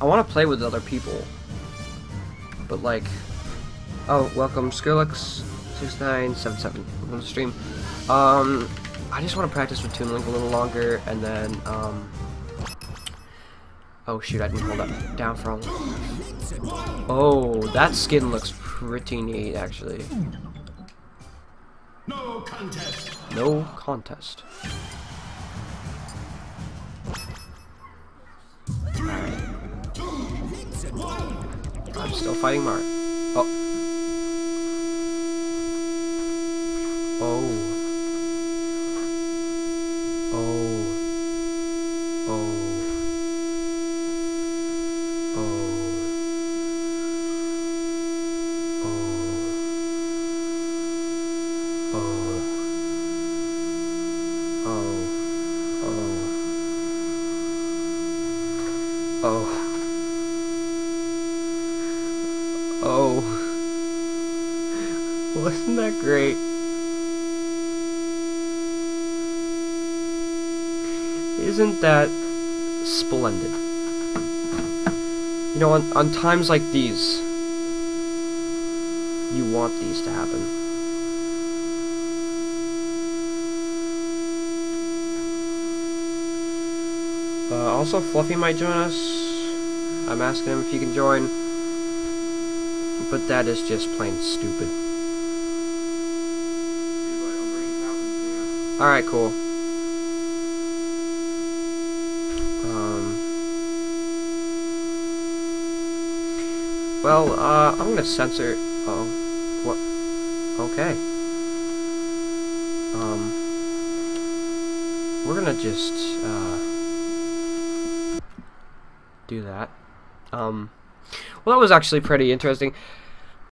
I want to play with other people. But like, oh, welcome Skrillex6977 on the stream. Um, I just want to practice with Toon Link a little longer, and then um. Oh shoot, I didn't hold up down for long. Oh, that skin looks pretty neat, actually. No contest. No contest. I'm still fighting Mark. Oh. Oh. Oh. Oh. Oh. Oh. Oh. Oh. Oh. Oh. Wasn't that great? Isn't that splendid? You know, on, on times like these, you want these to happen. Uh, also, Fluffy might join us. I'm asking him if he can join. But that is just plain stupid. Alright, cool. Um. Well, uh, I'm gonna censor. Oh. What? Okay. Um. We're gonna just, uh. Do that. Um. Well, that was actually pretty interesting.